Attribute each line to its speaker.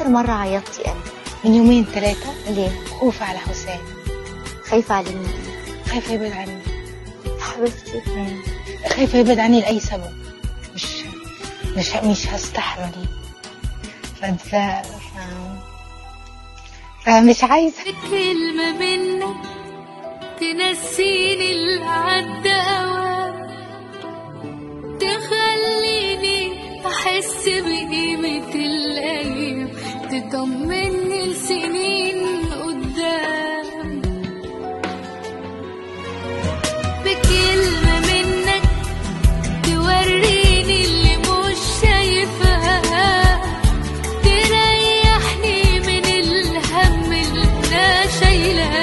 Speaker 1: آخر مرة عيطتي أمتى؟
Speaker 2: من يومين ثلاثة
Speaker 1: ليه؟
Speaker 2: خوف على حسين
Speaker 1: خايفة عليه من
Speaker 2: خايفة يبعد عني.
Speaker 1: حبيبتي.
Speaker 2: خايفة يبعد عني لأي سبب. مش مش مش هستحمل. فانت. فمش عايزة.
Speaker 3: كلمة منك تنسيني اللي عدى أوام تخليني أحس بقيمة الأيام طمني لسنين قدام. بكلمة منك توريني اللي مش شايفها. تريحني من الهم اللي أنا شايلاه